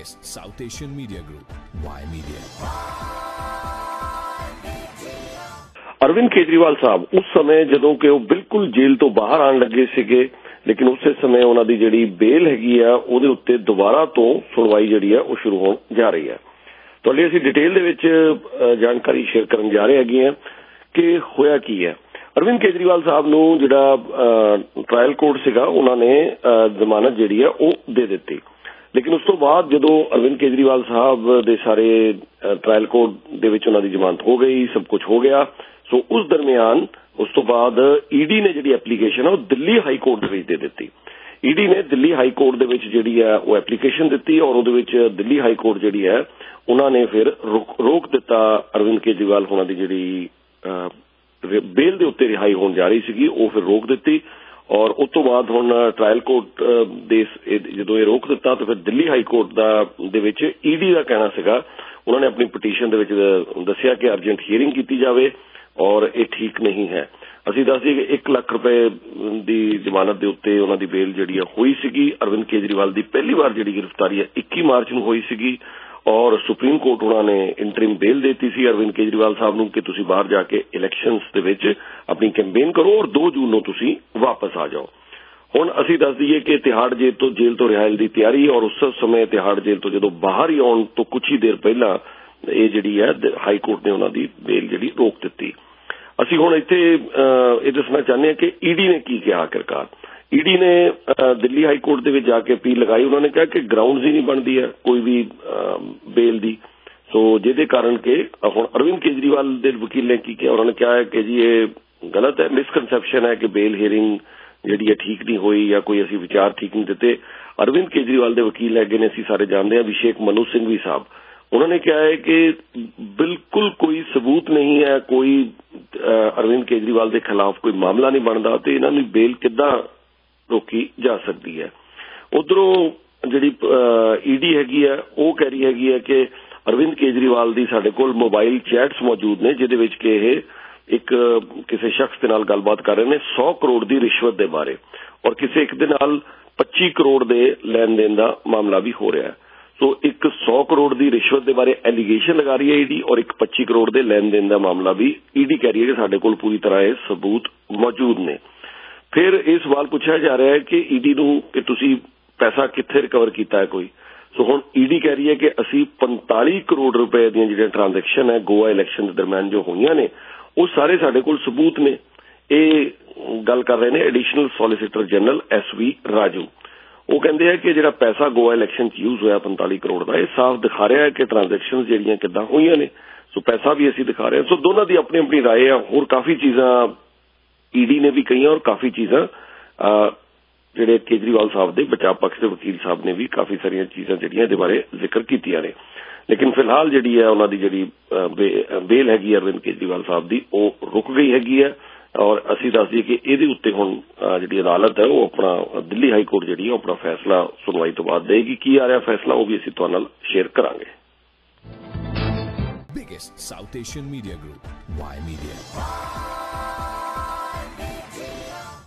biggest South Asian media group, Y Media. Arvind Kejriwal ਸਾਹਿਬ ਉਸ ਸਮੇਂ ਜਦੋਂ ਕਿ ਉਹ ਬਿਲਕੁਲ ਜੇਲ੍ਹ ਤੋਂ ਬਾਹਰ ਆਣ ਲੱਗੇ ਸੀਗੇ ਲੇਕਿਨ ਉਸੇ ਸਮੇਂ ਉਹਨਾਂ ਦੀ ਜਿਹੜੀ ਬੇਲ ਹੈਗੀ ਆ ਉਹਦੇ ਉੱਤੇ ਦੁਬਾਰਾ ਤੋਂ ਸੁਣਵਾਈ ਜਿਹੜੀ ਆ ਉਹ ਸ਼ੁਰੂ ਹੋਣ ਜਾ ਰਹੀ ਹੈ ਤੁਹਾਡੇ ਅਸੀਂ ਡਿਟੇਲ ਦੇ ਵਿੱਚ ਜਾਣਕਾਰੀ ਸ਼ੇਅਰ ਕਰਨ ਜਾ ਰਹੇ ਹੈਗੇ ਆ ਕਿ ਹੋਇਆ ਕੀ ਹੈ ਅਰਵਿੰਦ ਕੇਜਰੀਵਾਲ ਸਾਹਿਬ ਨੂੰ ਜਿਹੜਾ ਟ੍ਰਾਇਲ ਕੋਰਟ ਸੀਗਾ ਉਹਨਾਂ ਨੇ ਜ਼ਮਾਨਤ ਜਿਹੜੀ ਆ ਉਹ ਦੇ ਦਿੱਤੀ ਲੇਕਿਨ ਉਸ ਤੋਂ ਬਾਅਦ ਜਦੋਂ ਅਰਵਿੰਦ ਕੇਜਰੀਵਾਲ ਸਾਹਿਬ ਦੇ ਸਾਰੇ ਟ੍ਰਾਇਲ ਕੋਰਟ ਦੇ ਵਿੱਚ ਉਹਨਾਂ ਦੀ ਜ਼ਮਾਨਤ ਹੋ ਗਈ, ਸਭ ਕੁਝ ਹੋ ਗਿਆ। ਸੋ ਉਸ ਦਰਮਿਆਨ ਉਸ ਤੋਂ ਬਾਅਦ ਈਡੀ ਨੇ ਜਿਹੜੀ ਐਪਲੀਕੇਸ਼ਨ ਹੈ ਉਹ ਦਿੱਲੀ ਹਾਈ ਕੋਰਟ ਦੇ ਵਿੱਚ ਦੇ ਦਿੱਤੀ। ਈਡੀ ਨੇ ਦਿੱਲੀ ਹਾਈ ਕੋਰਟ ਦੇ ਵਿੱਚ ਜਿਹੜੀ ਹੈ ਉਹ ਐਪਲੀਕੇਸ਼ਨ ਦਿੱਤੀ ਔਰ ਉਹਦੇ ਵਿੱਚ ਦਿੱਲੀ ਹਾਈ ਕੋਰਟ ਜਿਹੜੀ ਹੈ ਉਹਨਾਂ ਨੇ ਫਿਰ ਰੋਕ ਦਿੱਤਾ ਅਰਵਿੰਦ ਕੇਜਰੀਵਾਲ ਹੋਣਾ ਦੀ ਜਿਹੜੀ ਬੇਲ ਦੇ ਉੱਤੇ ਰਿਹਾਈ ਹੋਣ ਜਾ ਰਹੀ ਸੀਗੀ, ਉਹ ਫਿਰ ਰੋਕ ਦਿੱਤੀ। ਔਰ ਉਸ ਤੋਂ ਬਾਅਦ ਹੁਣ ਟ੍ਰਾਇਲ ਕੋਰਟ ਦੇ ਜਦੋਂ ਇਹ ਰੋਕ ਦਿੱਤਾ ਤਾਂ ਫਿਰ ਦਿੱਲੀ ਹਾਈ ਕੋਰਟ ਦਾ, ਦੇ ਵਿੱਚ ਈਡੀ ਦਾ ਕਹਿਣਾ ਸੀਗਾ। ਉਹਨਾਂ ਨੇ ਆਪਣੀ ਪਟੀਸ਼ਨ ਦੇ ਵਿੱਚ ਦੱਸਿਆ ਕਿ ਅਰਜੈਂਟ ਹੀਅਰਿੰਗ ਕੀਤੀ ਜਾਵੇ ਔਰ ਇਹ ਠੀਕ ਨਹੀਂ ਹੈ। ਅਸੀਂ ਦੱਸ ਦਈਏ ਕਿ 1 ਲੱਖ ਰੁਪਏ ਦੀ ਜ਼ਮਾਨਤ ਦੇ ਉੱਤੇ ਉਹਨਾਂ ਦੀ ਬੇਲ ਜਿਹੜੀ ਆ ਹੋਈ ਸੀਗੀ। ਅਰਵਿੰਦ ਕੇਜਰੀਵਾਲ ਦੀ ਪਹਿਲੀ ਵਾਰ ਜਿਹੜੀ ਗ੍ਰਿਫਤਾਰੀ ਹੈ 21 ਮਾਰਚ ਨੂੰ ਹੋਈ ਸੀਗੀ। ਔਰ ਸੁਪਰੀਮ ਕੋਰਟ ਉਹਨਾਂ ਨੇ ਇੰਟਰਿਮ ਬੇਲ ਦਿੱਤੀ ਸੀ ਅਰਵਿੰਦ ਕੇਜਰੀਵਾਲ ਸਾਹਿਬ ਨੂੰ ਕਿ ਤੁਸੀਂ ਬਾਹਰ ਜਾ ਕੇ ਇਲੈਕਸ਼ਨਸ ਦੇ ਵਿੱਚ ਆਪਣੀ ਕੈਂਪੇਨ ਕਰੋ ਔਰ 2 ਜੂਨ ਨੂੰ ਤੁਸੀਂ ਵਾਪਸ ਆ ਜਾਓ। ਹੁਣ ਅਸੀਂ ਦੱਸ ਦਈਏ ਕਿ ਤਿਹਾੜ ਜੇਲ੍ਹ ਤੋਂ ਜੇਲ੍ਹ ਤੋਂ ਰਿਹਾਇਲ ਦੀ ਤਿਆਰੀ ਔਰ ਉਸ ਸਮੇਂ ਤਿਹਾੜ ਜੇਲ੍ਹ ਤੋਂ ਜਦੋਂ ਬਾਹਰ ਹੀ ਆਉਣ ਤੋਂ ਕੁਝ ਹੀ ਦੇਰ ਪਹਿਲਾਂ ਇਹ ਜਿਹੜੀ ਹੈ ਹਾਈ ਕੋਰਟ ਨੇ ਉਹਨਾਂ ਦੀ ਬੇਲ ਜਿਹੜੀ ਰੋਕ ਦਿੱਤੀ। ਅਸੀਂ ਹੁਣ ਇੱਥੇ ਇਹ ਦੱਸਣਾ ਚਾਹੁੰਦੇ ਹਾਂ ਕਿ ਈਡੀ ਨੇ ਕੀ ਕਿਹਾ ਆਖਿਰਕਾਰ। ਈਡੀ ਨੇ ਦਿੱਲੀ ਹਾਈ ਕੋਰਟ ਦੇ ਵਿੱਚ ਜਾ ਕੇ ਅਪੀਲ ਲਗਾਈ। ਉਹਨਾਂ ਨੇ ਕਿਹਾ ਕਿ ਗਰਾਊਂਡਸ ਹੀ ਨਹੀਂ ਬਣਦੀ ਹੈ ਕੋਈ ਵੀ ਬੇਲ ਦੀ। ਸੋ ਜਿਹਦੇ ਕਾਰਨ ਕਿ ਹੁਣ ਅਰਵਿੰਦ ਕੇਜਰੀਵਾਲ ਦੇ ਵਕੀਲ ਨੇ ਕੀ ਕਿਹਾ? ਉਹਨਾਂ ਨੇ ਕਿਹਾ ਹੈ ਕਿ ਜੀ ਇਹ ਗਲਤ ਹੈ ਮਿਸਕਨਸੈਪਸ਼ਨ ਹੈ ਕਿ ਬੇਲ ਹੀਅਰਿੰਗ ਜਿਹੜੀ ਹੈ ਠੀਕ ਨਹੀਂ ਹੋਈ ਜਾਂ ਕੋਈ ਅਸੀਂ ਵਿਚਾਰ ਠੀਕ ਨਹੀਂ ਦਿੱਤੇ। ਅਰਵਿੰਦ ਕੇਜਰੀਵਾਲ ਦੇ ਵਕੀਲ ਹੈਗੇ ਨੇ, ਅਸੀਂ ਸਾਰੇ ਜਾਣਦੇ ਹਾਂ, ਅਭਿਸ਼ੇਕ ਮਨੂ ਸਿੰਘ ਵੀ ਸਾਹਿਬ। ਉਹਨਾਂ ਨੇ ਕਿਹਾ ਹੈ ਕਿ ਬਿਲਕੁਲ ਕੋਈ ਸਬੂਤ ਨਹੀਂ ਹੈ, ਕੋਈ ਅਰਵਿੰਦ ਕੇਜਰੀਵਾਲ ਦੇ ਖਿਲਾਫ ਕੋਈ ਮਾਮਲਾ ਨਹੀਂ ਬਣਦਾ ਤੇ ਇਹਨਾਂ ਨੂੰ ਬੇਲ ਕਿੱਦਾਂ ਰੋਕੀ ਜਾ ਸਕਦੀ ਹੈ। ਉਧਰੋਂ ਜਿਹੜੀ ਈਡੀ ਹੈਗੀ ਹੈ, ਉਹ ਕਹਿ ਰਹੀ ਹੈਗੀ ਹੈ ਕਿ ਅਰਵਿੰਦ ਕੇਜਰੀਵਾਲ ਦੀ ਸਾਡੇ ਕੋਲ ਮੋਬਾਈਲ ਚੈਟਸ ਮੌਜੂਦ ਨੇ, ਜਿਹਦੇ ਵਿੱਚ ਕਿ ਇਹ ਇੱਕ ਕਿਸੇ ਸ਼ਖਸ ਦੇ ਨਾਲ ਗੱਲਬਾਤ ਕਰ ਰਹੇ ਨੇ 100 ਕਰੋੜ ਦੀ ਰਿਸ਼ਵਤ ਦੇ ਬਾਰੇ। ਔਰ ਕਿਸੇ ਇੱਕ ਦੇ ਨਾਲ 25 ਕਰੋੜ ਦੇ ਲੈਣ ਦੇਣ ਦਾ ਮਾਮਲਾ ਵੀ ਹੋ ਰਿਹਾ ਹੈ। ਸੋ ਇੱਕ 100 ਕਰੋੜ ਦੀ ਰਿਸ਼ਵਤ ਦੇ ਬਾਰੇ ਐਲੀਗੇਸ਼ਨ ਲਗਾ ਰਹੀ ਹੈ ਈਡੀ ਔਰ ਇੱਕ 25 ਕਰੋੜ ਦੇ ਲੈਣ ਦੇਣ ਦਾ ਮਾਮਲਾ ਵੀ ਈਡੀ ਕਹਿ ਰਹੀ ਹੈ ਕਿ ਸਾਡੇ ਕੋਲ ਪੂਰੀ ਤਰ੍ਹਾਂ ਇਹ ਸਬੂਤ ਮੌਜੂਦ ਨੇ। ਫਿਰ ਇਹ ਸਵਾਲ ਪੁੱਛਿਆ ਜਾ ਰਿਹਾ ਹੈ ਕਿ ਈਡੀ ਨੂੰ ਕਿ ਤੁਸੀਂ ਪੈਸਾ ਕਿੱਥੇ ਰਿਕਵਰ ਕੀਤਾ ਹੈ ਕੋਈ ਸੋ ਹੁਣ ਈਡੀ ਕਹਿ ਰਹੀ ਹੈ ਕਿ ਅਸੀਂ 45 ਕਰੋੜ ਰੁਪਏ ਦੀਆਂ ਜਿਹੜੀਆਂ ਟ੍ਰਾਂਜੈਕਸ਼ਨ ਹੈ ਗੋਆ ਇਲੈਕਸ਼ਨ ਦੇ ਦਰਮਿਆਨ ਜੋ ਹੋਈਆਂ ਨੇ ਉਹ ਸਾਰੇ ਸਾਡੇ ਕੋਲ ਸਬੂਤ ਨੇ ਇਹ ਗੱਲ ਕਰ ਰਹੇ ਨੇ additional solicitor general S V Raju ਉਹ ਕਹਿੰਦੇ ਆ ਕਿ ਜਿਹੜਾ ਪੈਸਾ ਗੋਆ ਇਲੈਕਸ਼ਨ 'ਚ ਯੂਜ਼ ਹੋਇਆ 45 ਕਰੋੜ ਦਾ ਇਹ ਸਾਫ਼ ਦਿਖਾ ਰਿਹਾ ਹੈ ਕਿ ਟ੍ਰਾਂਜੈਕਸ਼ਨਸ ਜਿਹੜੀਆਂ ਕਿੱਦਾਂ ਹੋਈਆਂ ਨੇ ਸੋ ਪੈਸਾ ਵੀ ਅਸੀਂ ਦਿਖਾ ਰਹੇ ਹਾਂ ਸੋ ਦੋਨਾਂ ਦੀ ਆਪਣੀ ਆਪਣੀ رائے ਆ ਹੋਰ ਕਾਫੀ ਚੀਜ਼ਾਂ ਈਡੀ ਨੇ ਵੀ ਕਹੀਆਂ ਔਰ ਕਾਫੀ ਚੀਜ਼ਾਂ ਜਿਹੜੇ ਕੇਜਰੀਵਾਲ ਸਾਹਿਬ ਦੇ ਬਚਾਅ ਪੱਖ ਦੇ ਵਕੀਲ ਸਾਹਿਬ ਨੇ ਵੀ ਕਾਫੀ ਸਾਰੀਆਂ ਚੀਜ਼ਾਂ ਜਿਹੜੀਆਂ ਇਹਦੇ ਬਾਰੇ ਜ਼ਿਕਰ ਕੀਤੀਆਂ ਨੇ। ਲੇਕਿਨ ਫਿਲਹਾਲ ਜਿਹੜੀ ਹੈ ਉਹਨਾਂ ਦੀ ਜਿਹੜੀ ਬੇਲ ਹੈਗੀ ਅਰਵਿੰਦ ਕੇਜਰੀਵਾਲ ਸਾਹਿਬ ਦੀ ਉਹ ਰੁਕ ਗਈ ਹੈਗੀ ਹੈ। ਔਰ ਅਸੀਂ ਦੱਸ ਦਈਏ ਕਿ ਇਹਦੇ ਉੱਤੇ ਹੁਣ ਜਿਹੜੀ ਅਦਾਲਤ ਹੈ ਉਹ ਆਪਣਾ ਦਿੱਲੀ ਹਾਈ ਕੋਰਟ ਜਿਹੜੀ ਹੈ ਉਹ ਆਪਣਾ ਫੈਸਲਾ ਸੁਣਵਾਈ ਤੋਂ ਬਾਅਦ ਦੇਗੀ। ਕੀ ਆ ਰਿਹਾ ਫੈਸਲਾ ਉਹ ਵੀ ਅਸੀਂ ਤੁਹਾਡੇ ਨਾਲ ਸ਼ੇਅਰ ਕਰਾਂਗੇ। Biggest South Asian media group, Y Media.